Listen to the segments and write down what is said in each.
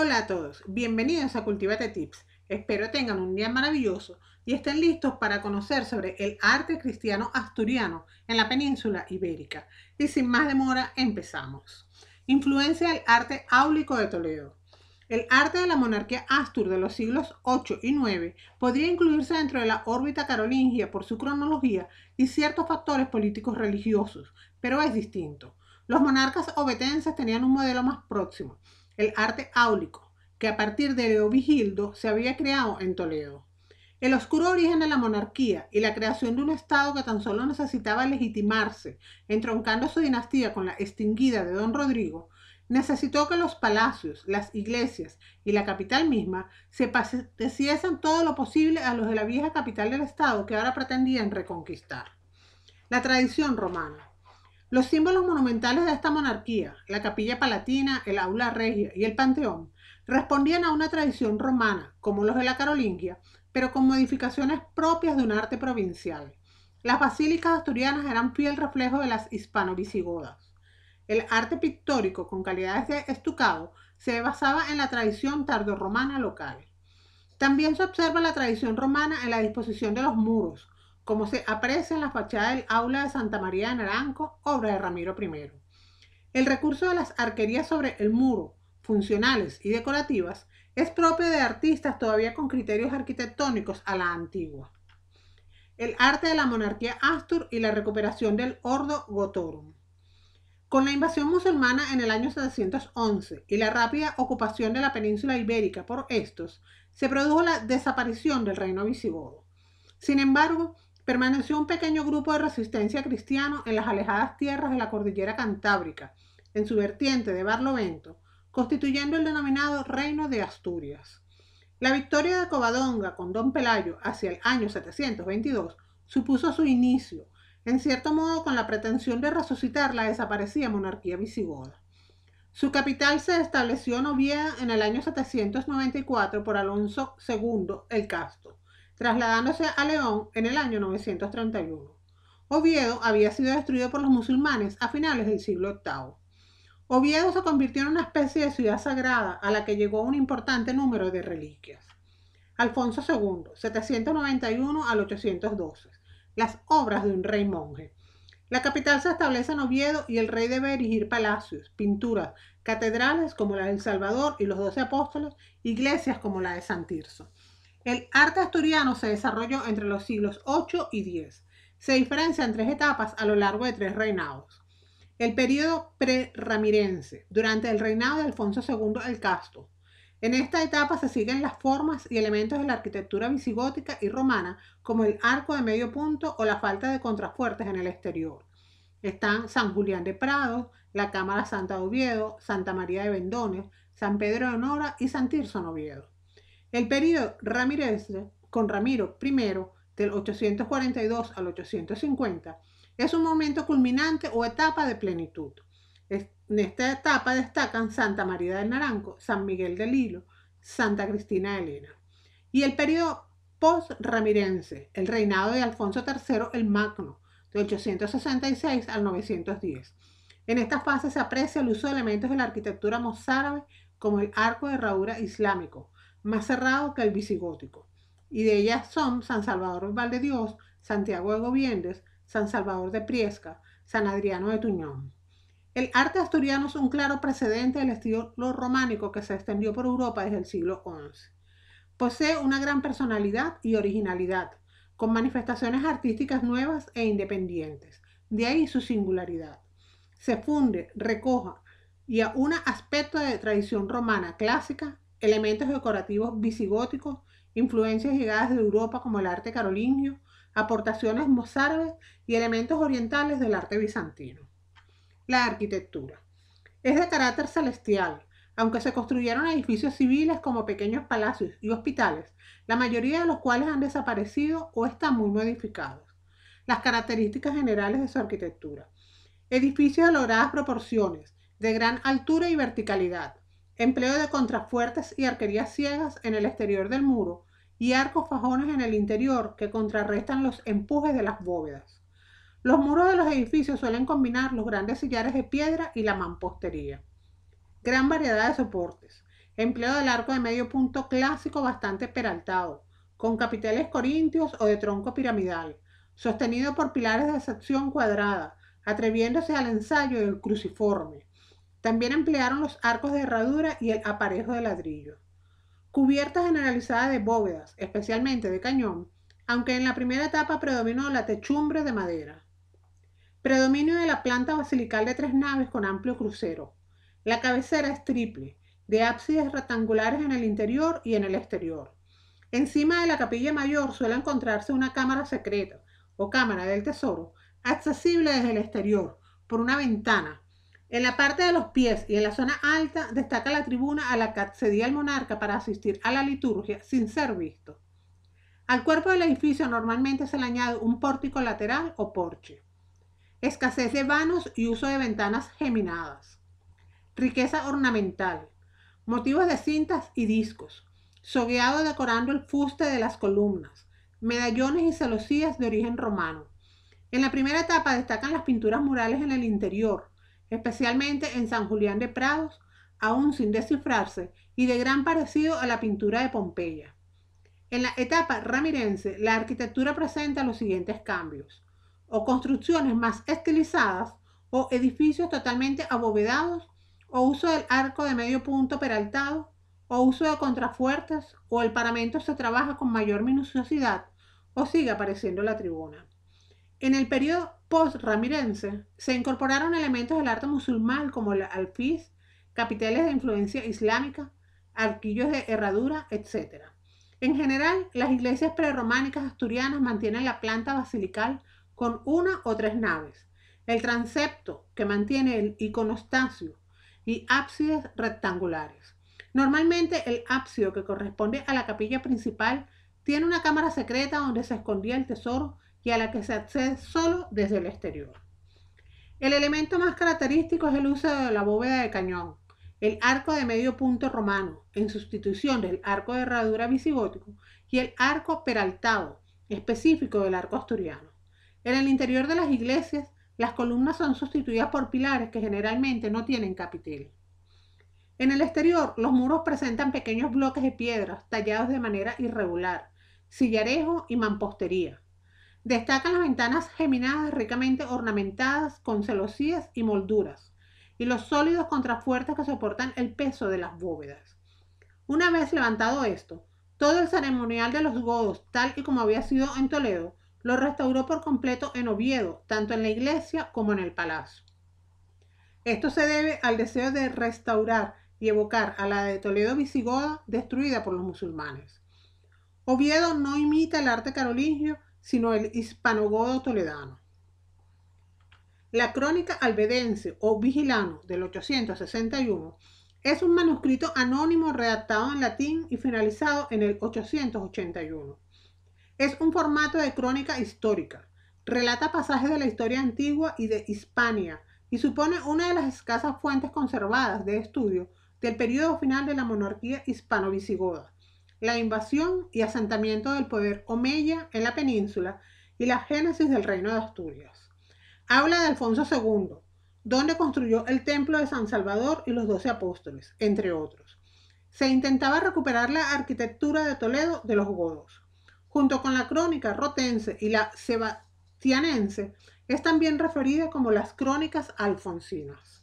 Hola a todos, bienvenidos a Cultivate Tips. Espero tengan un día maravilloso y estén listos para conocer sobre el arte cristiano asturiano en la península ibérica. Y sin más demora, empezamos. Influencia del arte áulico de Toledo. El arte de la monarquía astur de los siglos 8 y 9 podría incluirse dentro de la órbita carolingia por su cronología y ciertos factores políticos religiosos, pero es distinto. Los monarcas obetenses tenían un modelo más próximo, el arte áulico, que a partir de Leovigildo se había creado en Toledo. El oscuro origen de la monarquía y la creación de un Estado que tan solo necesitaba legitimarse, entroncando su dinastía con la extinguida de don Rodrigo, necesitó que los palacios, las iglesias y la capital misma se pareciesen todo lo posible a los de la vieja capital del Estado que ahora pretendían reconquistar. La tradición romana. Los símbolos monumentales de esta monarquía, la capilla palatina, el aula regia y el panteón, respondían a una tradición romana, como los de la Carolingia, pero con modificaciones propias de un arte provincial. Las basílicas asturianas eran fiel reflejo de las hispano-visigodas. El arte pictórico con calidades de estucado se basaba en la tradición tardorromana local. También se observa la tradición romana en la disposición de los muros, como se aprecia en la fachada del aula de Santa María de Naranco, obra de Ramiro I. El recurso de las arquerías sobre el muro, funcionales y decorativas, es propio de artistas todavía con criterios arquitectónicos a la antigua. El arte de la monarquía Astur y la recuperación del Ordo Gotorum. Con la invasión musulmana en el año 711 y la rápida ocupación de la península ibérica por estos, se produjo la desaparición del reino visigodo. Sin embargo, permaneció un pequeño grupo de resistencia cristiano en las alejadas tierras de la cordillera Cantábrica, en su vertiente de Barlovento, constituyendo el denominado Reino de Asturias. La victoria de Covadonga con Don Pelayo hacia el año 722 supuso su inicio, en cierto modo con la pretensión de resucitar la desaparecida monarquía visigoda. Su capital se estableció en Oviedo en el año 794 por Alonso II el Casto, trasladándose a León en el año 931. Oviedo había sido destruido por los musulmanes a finales del siglo VIII. Oviedo se convirtió en una especie de ciudad sagrada a la que llegó un importante número de reliquias. Alfonso II, 791 al 812. Las obras de un rey monje. La capital se establece en Oviedo y el rey debe erigir palacios, pinturas, catedrales como la del Salvador y los Doce Apóstoles, iglesias como la de San Tirso. El arte asturiano se desarrolló entre los siglos 8 y 10. Se diferencia en tres etapas a lo largo de tres reinados. El periodo pre-ramirense, durante el reinado de Alfonso II el Casto. En esta etapa se siguen las formas y elementos de la arquitectura visigótica y romana, como el arco de medio punto o la falta de contrafuertes en el exterior. Están San Julián de Prados, la Cámara Santa de Oviedo, Santa María de Vendones, San Pedro de Nora y San Tirso Oviedo. El periodo Ramírez con Ramiro I del 842 al 850 es un momento culminante o etapa de plenitud. En esta etapa destacan Santa María del Naranco, San Miguel del Hilo, Santa Cristina de Elena. Y el periodo post-ramirense, el reinado de Alfonso III el Magno, de 866 al 910. En esta fase se aprecia el uso de elementos de la arquitectura mozárabe como el arco de herradura islámico, más cerrado que el visigótico, y de ellas son San Salvador Dios, Santiago de Gobiendes, San Salvador de Priesca, San Adriano de Tuñón. El arte asturiano es un claro precedente del estilo románico que se extendió por Europa desde el siglo XI. Posee una gran personalidad y originalidad, con manifestaciones artísticas nuevas e independientes, de ahí su singularidad. Se funde, recoja y a un aspecto de tradición romana clásica elementos decorativos visigóticos, influencias llegadas de Europa como el arte carolingio, aportaciones mozárabes y elementos orientales del arte bizantino. La arquitectura. Es de carácter celestial. Aunque se construyeron edificios civiles como pequeños palacios y hospitales, la mayoría de los cuales han desaparecido o están muy modificados. Las características generales de su arquitectura. Edificios de logradas proporciones, de gran altura y verticalidad, empleo de contrafuertes y arquerías ciegas en el exterior del muro y arcos fajones en el interior que contrarrestan los empujes de las bóvedas. Los muros de los edificios suelen combinar los grandes sillares de piedra y la mampostería. Gran variedad de soportes. empleo del arco de medio punto clásico bastante peraltado, con capiteles corintios o de tronco piramidal, sostenido por pilares de sección cuadrada, atreviéndose al ensayo del cruciforme. También emplearon los arcos de herradura y el aparejo de ladrillo. Cubierta generalizada de bóvedas, especialmente de cañón, aunque en la primera etapa predominó la techumbre de madera. Predominio de la planta basilical de tres naves con amplio crucero. La cabecera es triple, de ábsides rectangulares en el interior y en el exterior. Encima de la capilla mayor suele encontrarse una cámara secreta o cámara del tesoro, accesible desde el exterior por una ventana. En la parte de los pies y en la zona alta destaca la tribuna a la que accedía el monarca para asistir a la liturgia sin ser visto. Al cuerpo del edificio normalmente se le añade un pórtico lateral o porche. Escasez de vanos y uso de ventanas geminadas. Riqueza ornamental motivos de cintas y discos, sogueado decorando el fuste de las columnas, medallones y celosías de origen romano. En la primera etapa destacan las pinturas murales en el interior, especialmente en San Julián de Prados, aún sin descifrarse, y de gran parecido a la pintura de Pompeya. En la etapa ramirense, la arquitectura presenta los siguientes cambios, o construcciones más estilizadas, o edificios totalmente abovedados o uso del arco de medio punto peraltado, o uso de contrafuertes, o el paramento se trabaja con mayor minuciosidad, o sigue apareciendo la tribuna. En el periodo post-ramirense se incorporaron elementos del arte musulmán como el alfiz, capiteles de influencia islámica, arquillos de herradura, etc. En general, las iglesias prerrománicas asturianas mantienen la planta basilical con una o tres naves. El transepto, que mantiene el iconostasio y ábsides rectangulares. Normalmente el ábside que corresponde a la capilla principal tiene una cámara secreta donde se escondía el tesoro y a la que se accede solo desde el exterior. El elemento más característico es el uso de la bóveda de cañón, el arco de medio punto romano, en sustitución del arco de herradura visigótico, y el arco peraltado, específico del arco asturiano. En el interior de las iglesias las columnas son sustituidas por pilares que generalmente no tienen capitel. En el exterior, los muros presentan pequeños bloques de piedras tallados de manera irregular, sillarejo y mampostería. Destacan las ventanas geminadas ricamente ornamentadas con celosías y molduras, y los sólidos contrafuertes que soportan el peso de las bóvedas. Una vez levantado esto, todo el ceremonial de los godos, tal y como había sido en Toledo, lo restauró por completo en Oviedo, tanto en la iglesia como en el palacio. Esto se debe al deseo de restaurar y evocar a la de Toledo visigoda destruida por los musulmanes. Oviedo no imita el arte carolingio, sino el hispanogodo toledano. La crónica albedense o vigilano del 861 es un manuscrito anónimo redactado en latín y finalizado en el 881. Es un formato de crónica histórica. Relata pasajes de la historia antigua y de Hispania y supone una de las escasas fuentes conservadas de estudio del periodo final de la monarquía hispano-visigoda, la invasión y asentamiento del poder omeya en la península y la génesis del reino de Asturias. Habla de Alfonso II, donde construyó el templo de San Salvador y los doce apóstoles, entre otros. Se intentaba recuperar la arquitectura de Toledo de los godos junto con la crónica rotense y la sebastianense, es también referida como las crónicas alfonsinas.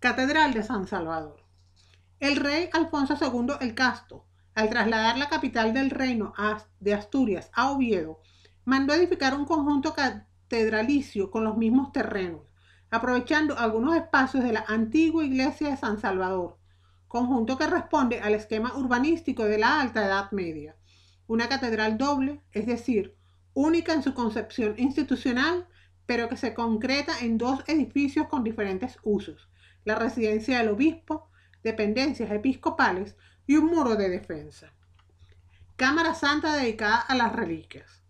Catedral de San Salvador. El rey Alfonso II el Casto, al trasladar la capital del reino de Asturias a Oviedo, mandó edificar un conjunto catedralicio con los mismos terrenos, aprovechando algunos espacios de la antigua iglesia de San Salvador, conjunto que responde al esquema urbanístico de la Alta Edad Media. Una catedral doble, es decir, única en su concepción institucional, pero que se concreta en dos edificios con diferentes usos, la residencia del obispo, dependencias episcopales y un muro de defensa. Cámara Santa dedicada a las reliquias.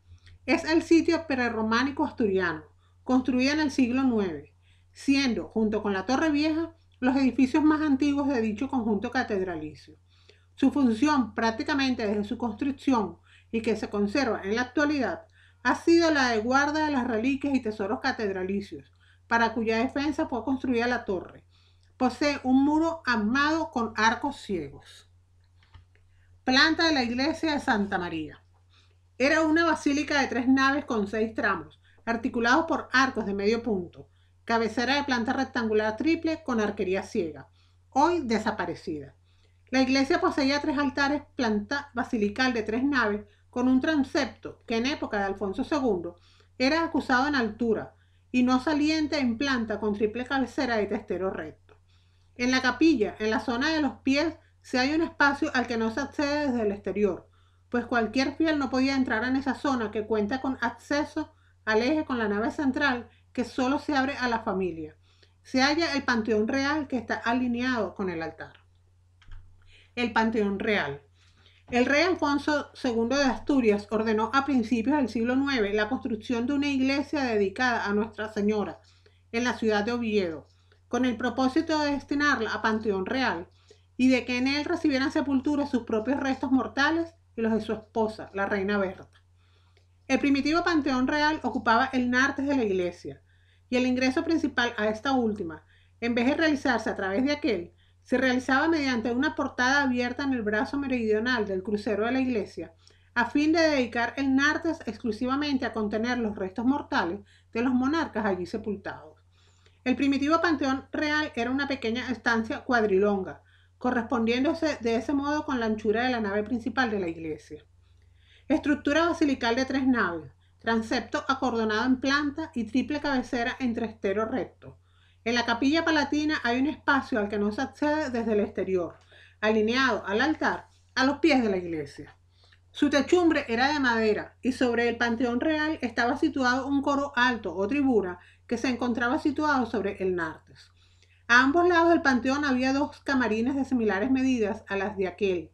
Es el sitio prerrománico asturiano, construida en el siglo IX, siendo, junto con la Torre Vieja, los edificios más antiguos de dicho conjunto catedralicio. Su función prácticamente desde su construcción y que se conserva en la actualidad ha sido la de guarda de las reliquias y tesoros catedralicios, para cuya defensa fue construida la torre, posee un muro armado con arcos ciegos. Planta de la iglesia de Santa María. Era una basílica de tres naves con seis tramos, articulados por arcos de medio punto, cabecera de planta rectangular triple con arquería ciega, hoy desaparecida. La iglesia poseía tres altares, planta basilical de tres naves, con un transepto que en época de Alfonso II era acusado en altura y no saliente en planta con triple cabecera de testero recto. En la capilla, en la zona de los pies, se hay un espacio al que no se accede desde el exterior, pues cualquier fiel no podía entrar en esa zona que cuenta con acceso al eje con la nave central que solo se abre a la familia. Se halla el Panteón Real que está alineado con el altar el Panteón Real. El rey Alfonso II de Asturias ordenó a principios del siglo IX la construcción de una iglesia dedicada a Nuestra Señora en la ciudad de Oviedo, con el propósito de destinarla a Panteón Real y de que en él recibieran sepultura sus propios restos mortales y los de su esposa, la reina Berta. El primitivo Panteón Real ocupaba el nartes de la iglesia y el ingreso principal a esta última, en vez de realizarse a través de aquel, se realizaba mediante una portada abierta en el brazo meridional del crucero de la iglesia, a fin de dedicar el Nartes exclusivamente a contener los restos mortales de los monarcas allí sepultados. El primitivo panteón real era una pequeña estancia cuadrilonga, correspondiéndose de ese modo con la anchura de la nave principal de la iglesia. Estructura basilical de tres naves, transepto acordonado en planta y triple cabecera en trastero recto, en la capilla palatina hay un espacio al que no se accede desde el exterior, alineado al altar a los pies de la iglesia. Su techumbre era de madera y sobre el panteón real estaba situado un coro alto o tribuna que se encontraba situado sobre el nartes. A ambos lados del panteón había dos camarines de similares medidas a las de aquel,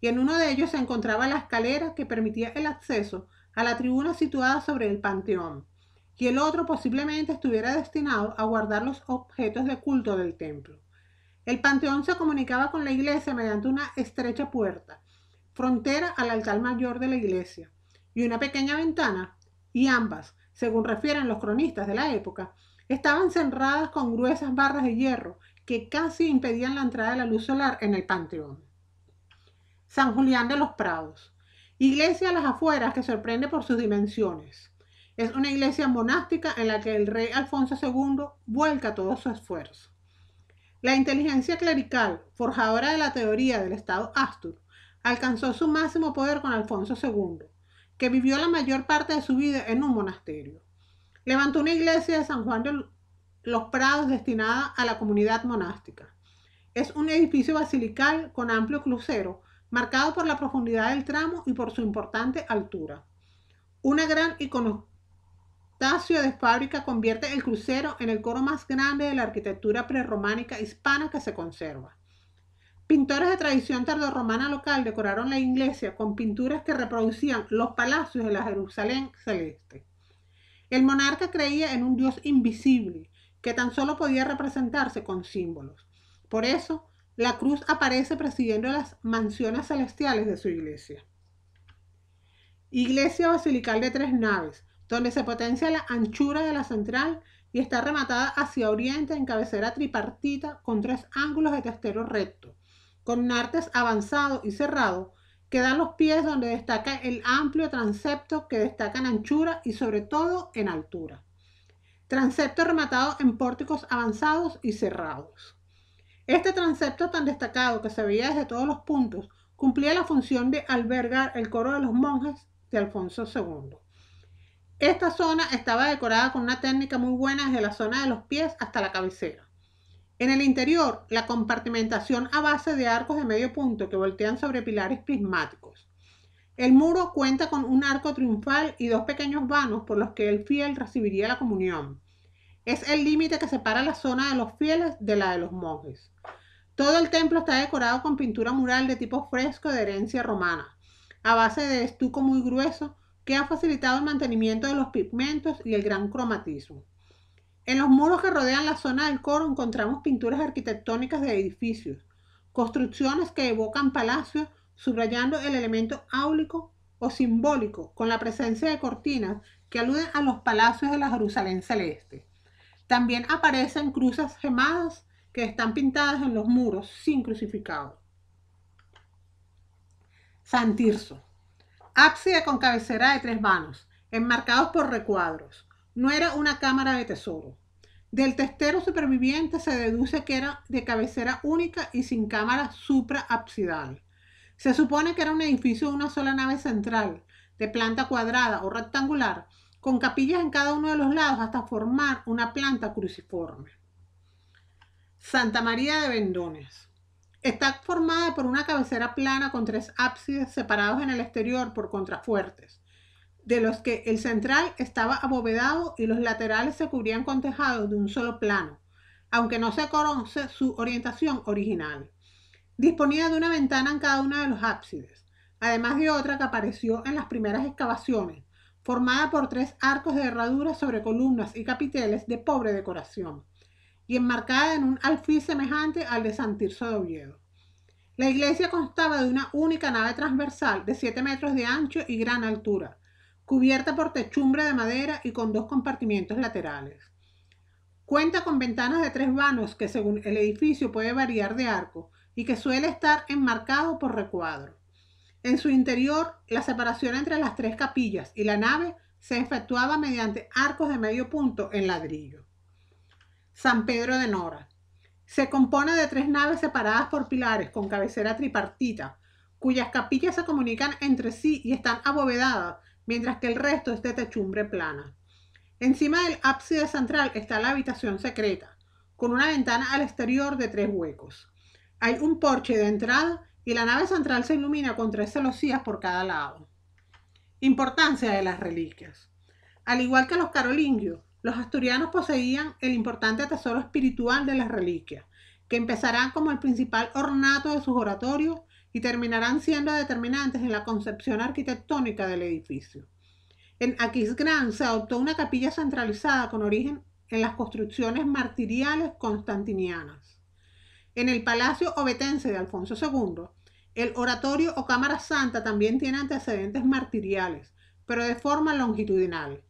y en uno de ellos se encontraba la escalera que permitía el acceso a la tribuna situada sobre el panteón y el otro posiblemente estuviera destinado a guardar los objetos de culto del templo. El panteón se comunicaba con la iglesia mediante una estrecha puerta, frontera al altar mayor de la iglesia, y una pequeña ventana, y ambas, según refieren los cronistas de la época, estaban cerradas con gruesas barras de hierro que casi impedían la entrada de la luz solar en el panteón. San Julián de los Prados. Iglesia a las afueras que sorprende por sus dimensiones. Es una iglesia monástica en la que el rey Alfonso II vuelca todo su esfuerzo. La inteligencia clerical, forjadora de la teoría del Estado Astur, alcanzó su máximo poder con Alfonso II, que vivió la mayor parte de su vida en un monasterio. Levantó una iglesia de San Juan de los Prados destinada a la comunidad monástica. Es un edificio basilical con amplio crucero, marcado por la profundidad del tramo y por su importante altura. Una gran iconografía Tacio de Fábrica convierte el crucero en el coro más grande de la arquitectura prerrománica hispana que se conserva. Pintores de tradición tardorromana local decoraron la iglesia con pinturas que reproducían los palacios de la Jerusalén celeste. El monarca creía en un Dios invisible que tan solo podía representarse con símbolos. Por eso, la cruz aparece presidiendo las mansiones celestiales de su iglesia. Iglesia basilical de tres naves, donde se potencia la anchura de la central y está rematada hacia oriente en cabecera tripartita con tres ángulos de testero recto, con nartes avanzado y cerrado que dan los pies donde destaca el amplio transepto que destaca en anchura y sobre todo en altura. Transepto rematado en pórticos avanzados y cerrados. Este transepto tan destacado que se veía desde todos los puntos cumplía la función de albergar el coro de los monjes de Alfonso II. Esta zona estaba decorada con una técnica muy buena desde la zona de los pies hasta la cabecera. En el interior, la compartimentación a base de arcos de medio punto que voltean sobre pilares prismáticos. El muro cuenta con un arco triunfal y dos pequeños vanos por los que el fiel recibiría la comunión. Es el límite que separa la zona de los fieles de la de los monjes. Todo el templo está decorado con pintura mural de tipo fresco de herencia romana, a base de estuco muy grueso, que ha facilitado el mantenimiento de los pigmentos y el gran cromatismo. En los muros que rodean la zona del coro encontramos pinturas arquitectónicas de edificios, construcciones que evocan palacios, subrayando el elemento áulico o simbólico, con la presencia de cortinas que aluden a los palacios de la Jerusalén celeste. También aparecen cruces gemadas que están pintadas en los muros sin crucificado. San Tirso. Ábside con cabecera de tres vanos, enmarcados por recuadros. No era una cámara de tesoro. Del testero superviviente se deduce que era de cabecera única y sin cámara supraabsidal. Se supone que era un edificio de una sola nave central, de planta cuadrada o rectangular, con capillas en cada uno de los lados hasta formar una planta cruciforme. Santa María de Vendones. Está formada por una cabecera plana con tres ábsides separados en el exterior por contrafuertes, de los que el central estaba abovedado y los laterales se cubrían con tejados de un solo plano, aunque no se conoce su orientación original. Disponía de una ventana en cada uno de los ábsides, además de otra que apareció en las primeras excavaciones, formada por tres arcos de herradura sobre columnas y capiteles de pobre decoración, y enmarcada en un alfiz semejante al de San Tirso de Oviedo. La iglesia constaba de una única nave transversal de 7 metros de ancho y gran altura, cubierta por techumbre de madera y con dos compartimientos laterales. Cuenta con ventanas de tres vanos que según el edificio puede variar de arco y que suele estar enmarcado por recuadro. En su interior, la separación entre las tres capillas y la nave se efectuaba mediante arcos de medio punto en ladrillo. San Pedro de Nora. Se compone de tres naves separadas por pilares con cabecera tripartita, cuyas capillas se comunican entre sí y están abovedadas mientras que el resto es de techumbre plana. Encima del ábside central está la habitación secreta, con una ventana al exterior de tres huecos. Hay un porche de entrada y la nave central se ilumina con tres celosías por cada lado. Importancia de las reliquias. Al igual que los carolingios, los asturianos poseían el importante tesoro espiritual de las reliquias, que empezarán como el principal ornato de sus oratorios y terminarán siendo determinantes en la concepción arquitectónica del edificio. En Aquisgrán se adoptó una capilla centralizada con origen en las construcciones martiriales constantinianas. En el Palacio Obetense de Alfonso II, el oratorio o cámara santa también tiene antecedentes martiriales, pero de forma longitudinal.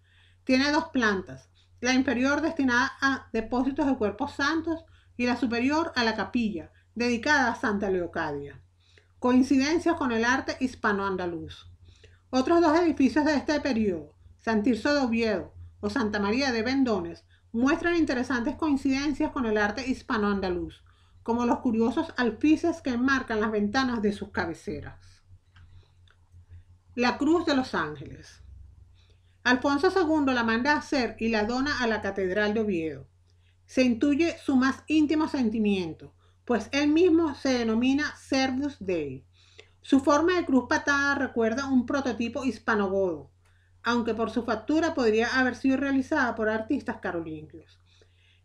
Tiene dos plantas, la inferior destinada a depósitos de cuerpos santos y la superior a la capilla, dedicada a Santa Leocadia. Coincidencias con el arte hispano-andaluz. Otros dos edificios de este periodo, San Tirso de Oviedo o Santa María de Vendones, muestran interesantes coincidencias con el arte hispano-andaluz, como los curiosos alfices que enmarcan las ventanas de sus cabeceras. La Cruz de los Ángeles. Alfonso II la manda a hacer y la dona a la Catedral de Oviedo. Se intuye su más íntimo sentimiento, pues él mismo se denomina Servus Dei. Su forma de cruz patada recuerda un prototipo hispanogodo, aunque por su factura podría haber sido realizada por artistas carolingios.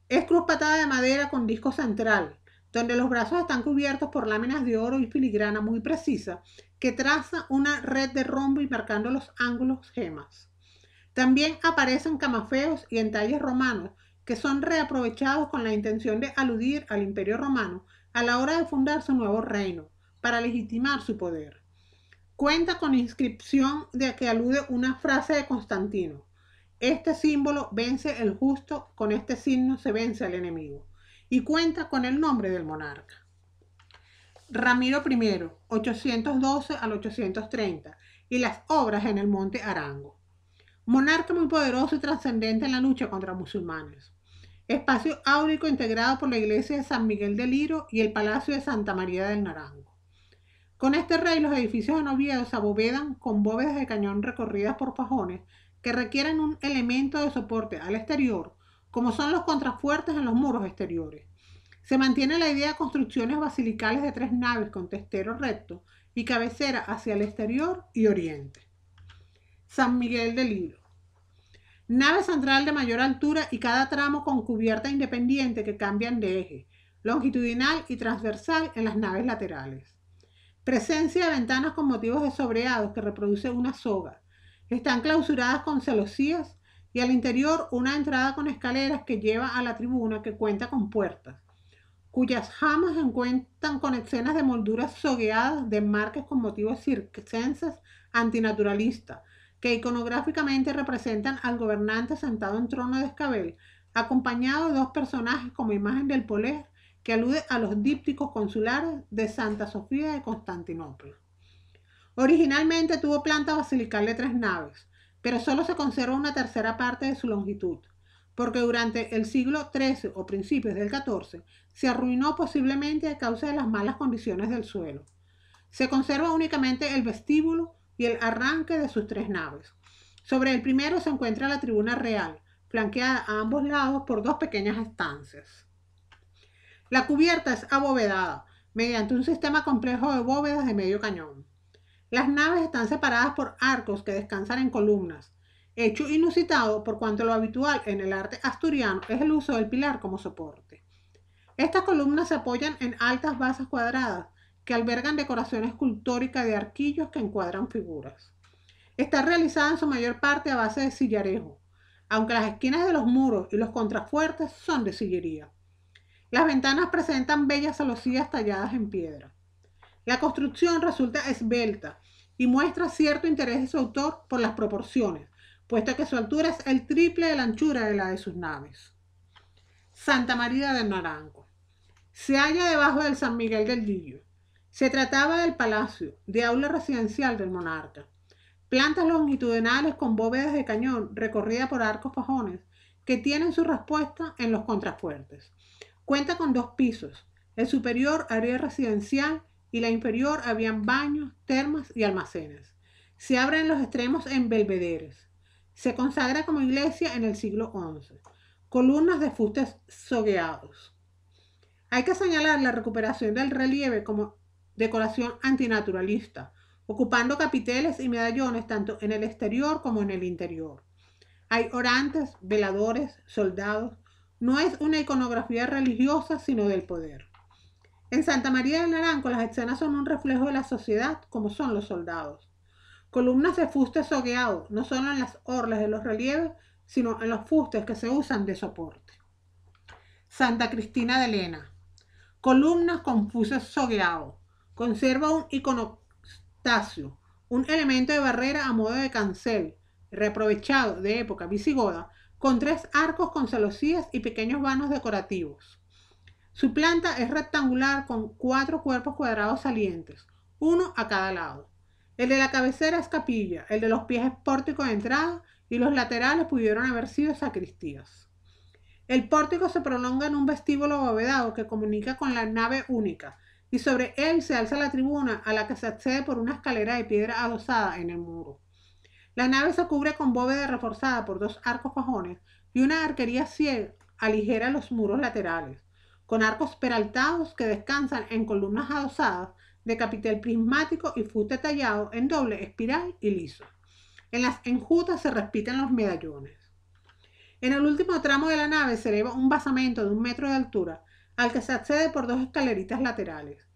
Es cruz patada de madera con disco central, donde los brazos están cubiertos por láminas de oro y filigrana muy precisa, que traza una red de rombo y marcando los ángulos gemas. También aparecen camafeos y entalles romanos que son reaprovechados con la intención de aludir al imperio romano a la hora de fundar su nuevo reino, para legitimar su poder. Cuenta con inscripción de que alude una frase de Constantino. Este símbolo vence el justo, con este signo se vence al enemigo. Y cuenta con el nombre del monarca. Ramiro I, 812 al 830, y las obras en el monte Arango. Monarca muy poderoso y trascendente en la lucha contra musulmanes. Espacio áurico integrado por la iglesia de San Miguel del Liro y el palacio de Santa María del Naranjo. Con este rey los edificios de Noviedo se abovedan con bóvedas de cañón recorridas por fajones que requieren un elemento de soporte al exterior, como son los contrafuertes en los muros exteriores. Se mantiene la idea de construcciones basilicales de tres naves con testero recto y cabecera hacia el exterior y oriente. San Miguel del Liro. Nave central de mayor altura y cada tramo con cubierta independiente que cambian de eje, longitudinal y transversal en las naves laterales. Presencia de ventanas con motivos de sobreados que reproduce una soga. Están clausuradas con celosías y al interior una entrada con escaleras que lleva a la tribuna que cuenta con puertas, cuyas jamas encuentran con escenas de molduras sogueadas de marques con motivos circenses antinaturalistas, que iconográficamente representan al gobernante sentado en trono de escabel, acompañado de dos personajes como imagen del poder que alude a los dípticos consulares de Santa Sofía de Constantinopla. Originalmente tuvo planta basilical de tres naves, pero solo se conserva una tercera parte de su longitud, porque durante el siglo XIII o principios del XIV se arruinó posiblemente a causa de las malas condiciones del suelo. Se conserva únicamente el vestíbulo y el arranque de sus tres naves. Sobre el primero se encuentra la tribuna real, flanqueada a ambos lados por dos pequeñas estancias. La cubierta es abovedada, mediante un sistema complejo de bóvedas de medio cañón. Las naves están separadas por arcos que descansan en columnas, hecho inusitado por cuanto lo habitual en el arte asturiano es el uso del pilar como soporte. Estas columnas se apoyan en altas bases cuadradas que albergan decoración escultórica de arquillos que encuadran figuras. Está realizada en su mayor parte a base de sillarejo, aunque las esquinas de los muros y los contrafuertes son de sillería. Las ventanas presentan bellas celosías talladas en piedra. La construcción resulta esbelta y muestra cierto interés de su autor por las proporciones, puesto que su altura es el triple de la anchura de la de sus naves. Santa María del Naranco. Se halla debajo del San Miguel del Dillo. Se trataba del palacio, de aula residencial del monarca. Plantas longitudinales con bóvedas de cañón recorrida por arcos fajones que tienen su respuesta en los contrafuertes. Cuenta con dos pisos. El superior área residencial y la inferior habían baños, termas y almacenes. Se abren los extremos en belvederes. Se consagra como iglesia en el siglo XI. Columnas de fustes sogueados. Hay que señalar la recuperación del relieve como decoración antinaturalista, ocupando capiteles y medallones tanto en el exterior como en el interior. Hay orantes, veladores, soldados. No es una iconografía religiosa, sino del poder. En Santa María del Naranco las escenas son un reflejo de la sociedad, como son los soldados. Columnas de fuste sogueado, no solo en las orlas de los relieves, sino en los fustes que se usan de soporte. Santa Cristina de Lena. Columnas con fuste sogueado. Conserva un iconostasio, un elemento de barrera a modo de cancel, reaprovechado de época visigoda, con tres arcos con celosías y pequeños vanos decorativos. Su planta es rectangular con cuatro cuerpos cuadrados salientes, uno a cada lado. El de la cabecera es capilla, el de los pies es pórtico de entrada y los laterales pudieron haber sido sacristías. El pórtico se prolonga en un vestíbulo abovedado que comunica con la nave única y sobre él se alza la tribuna a la que se accede por una escalera de piedra adosada en el muro. La nave se cubre con bóveda reforzada por dos arcos fajones y una arquería ciega aligera los muros laterales con arcos peraltados que descansan en columnas adosadas de capitel prismático y fuste tallado en doble espiral y liso. En las enjutas se repiten los medallones. En el último tramo de la nave se eleva un basamento de un metro de altura al que se accede por dos escaleritas laterales.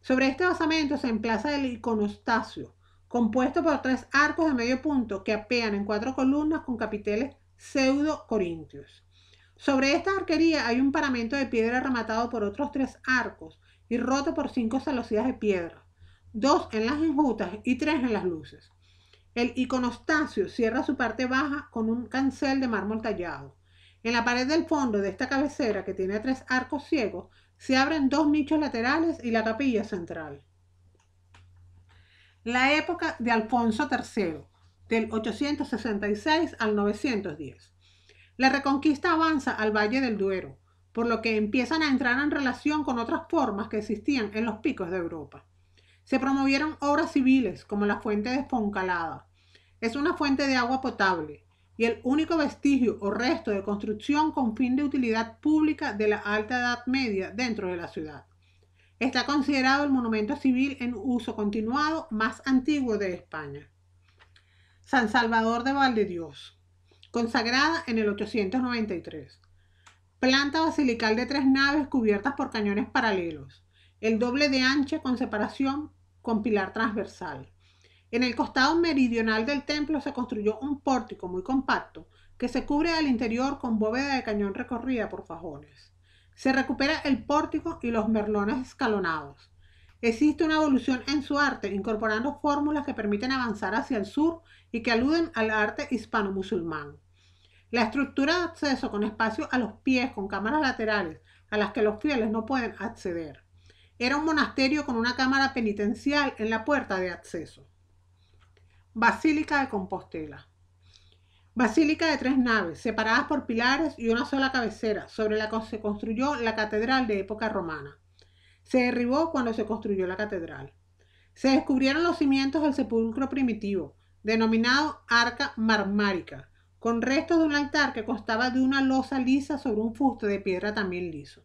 Sobre este basamento se emplaza el iconostasio, compuesto por tres arcos de medio punto que apean en cuatro columnas con capiteles pseudo corintios. Sobre esta arquería hay un paramento de piedra rematado por otros tres arcos y roto por cinco celosías de piedra, dos en las enjutas y tres en las luces. El iconostasio cierra su parte baja con un cancel de mármol tallado. En la pared del fondo de esta cabecera, que tiene tres arcos ciegos, se abren dos nichos laterales y la capilla central. La época de Alfonso III, del 866 al 910. La reconquista avanza al Valle del Duero, por lo que empiezan a entrar en relación con otras formas que existían en los picos de Europa. Se promovieron obras civiles como la fuente de Foncalada. Es una fuente de agua potable y el único vestigio o resto de construcción con fin de utilidad pública de la Alta Edad Media dentro de la ciudad. Está considerado el monumento civil en uso continuado más antiguo de España. San Salvador de Valdedios consagrada en el 893. Planta basilical de tres naves cubiertas por cañones paralelos, el doble de ancha con separación con pilar transversal. En el costado meridional del templo se construyó un pórtico muy compacto que se cubre al interior con bóveda de cañón recorrida por fajones. Se recupera el pórtico y los merlones escalonados. Existe una evolución en su arte, incorporando fórmulas que permiten avanzar hacia el sur y que aluden al arte hispano-musulmán. La estructura de acceso con espacio a los pies con cámaras laterales, a las que los fieles no pueden acceder. Era un monasterio con una cámara penitencial en la puerta de acceso. Basílica de Compostela. Basílica de tres naves, separadas por pilares y una sola cabecera, sobre la que se construyó la catedral de época romana. Se derribó cuando se construyó la catedral. Se descubrieron los cimientos del sepulcro primitivo, denominado arca marmárica, con restos de un altar que constaba de una losa lisa sobre un fuste de piedra también liso.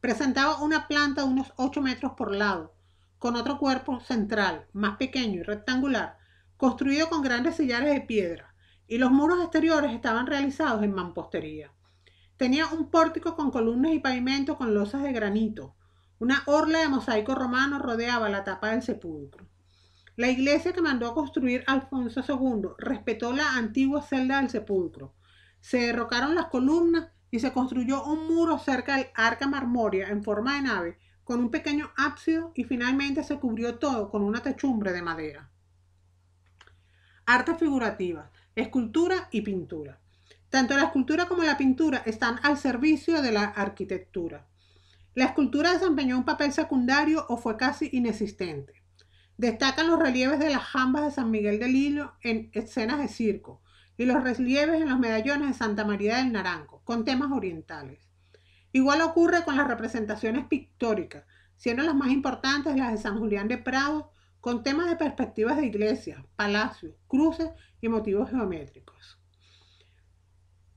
Presentaba una planta de unos 8 metros por lado, con otro cuerpo central, más pequeño y rectangular, construido con grandes sillares de piedra, y los muros exteriores estaban realizados en mampostería. Tenía un pórtico con columnas y pavimento con losas de granito. Una orla de mosaico romano rodeaba la tapa del sepulcro. La iglesia que mandó a construir Alfonso II respetó la antigua celda del sepulcro. Se derrocaron las columnas y se construyó un muro cerca del arca marmoria en forma de nave con un pequeño ábside y finalmente se cubrió todo con una techumbre de madera. Arte figurativa escultura y pintura. Tanto la escultura como la pintura están al servicio de la arquitectura. La escultura desempeñó un papel secundario o fue casi inexistente. Destacan los relieves de las jambas de San Miguel del Hilo en escenas de circo y los relieves en los medallones de Santa María del Naranco, con temas orientales. Igual ocurre con las representaciones pictóricas, siendo las más importantes las de San Julián de Prado, con temas de perspectivas de iglesias, palacios, cruces y motivos geométricos.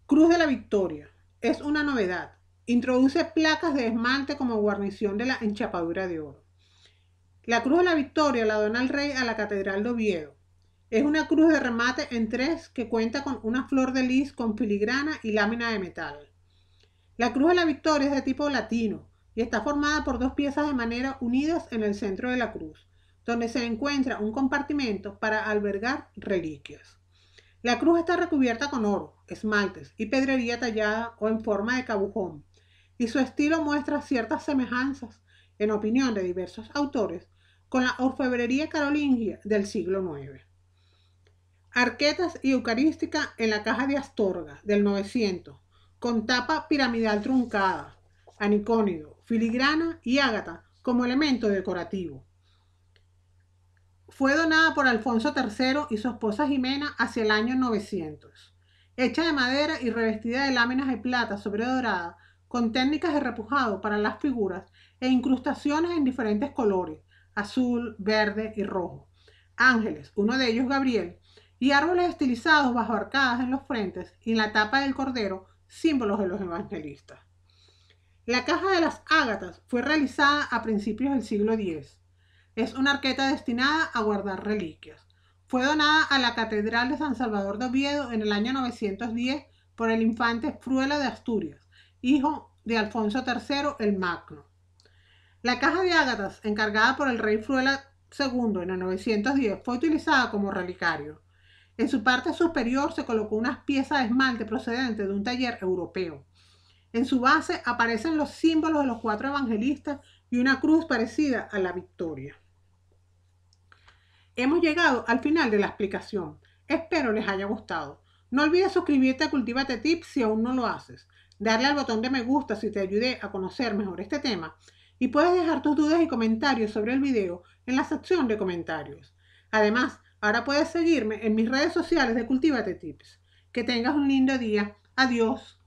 Cruz de la Victoria. Es una novedad. Introduce placas de esmalte como guarnición de la enchapadura de oro. La Cruz de la Victoria la dona el rey a la Catedral de Oviedo. Es una cruz de remate en tres que cuenta con una flor de lis con filigrana y lámina de metal. La Cruz de la Victoria es de tipo latino y está formada por dos piezas de madera unidas en el centro de la cruz donde se encuentra un compartimento para albergar reliquias. La cruz está recubierta con oro, esmaltes y pedrería tallada o en forma de cabujón, y su estilo muestra ciertas semejanzas, en opinión de diversos autores, con la orfebrería carolingia del siglo IX. Arquetas y eucarística en la caja de Astorga del 900, con tapa piramidal truncada, anicónido, filigrana y ágata como elemento decorativo. Fue donada por Alfonso III y su esposa Jimena hacia el año 900. Hecha de madera y revestida de láminas de plata sobre dorada, con técnicas de repujado para las figuras e incrustaciones en diferentes colores, azul, verde y rojo. Ángeles, uno de ellos Gabriel, y árboles estilizados bajo arcadas en los frentes y en la tapa del cordero, símbolos de los evangelistas. La caja de las ágatas fue realizada a principios del siglo X. Es una arqueta destinada a guardar reliquias. Fue donada a la Catedral de San Salvador de Oviedo en el año 910 por el infante Fruela de Asturias, hijo de Alfonso III el Magno. La caja de ágatas, encargada por el rey Fruela II en el 910, fue utilizada como relicario. En su parte superior se colocó unas piezas de esmalte procedentes de un taller europeo. En su base aparecen los símbolos de los cuatro evangelistas y una cruz parecida a la victoria. Hemos llegado al final de la explicación. Espero les haya gustado. No olvides suscribirte a Cultivate Tips si aún no lo haces, darle al botón de me gusta si te ayudé a conocer mejor este tema y puedes dejar tus dudas y comentarios sobre el video en la sección de comentarios. Además, ahora puedes seguirme en mis redes sociales de Cultivate Tips. Que tengas un lindo día. Adiós.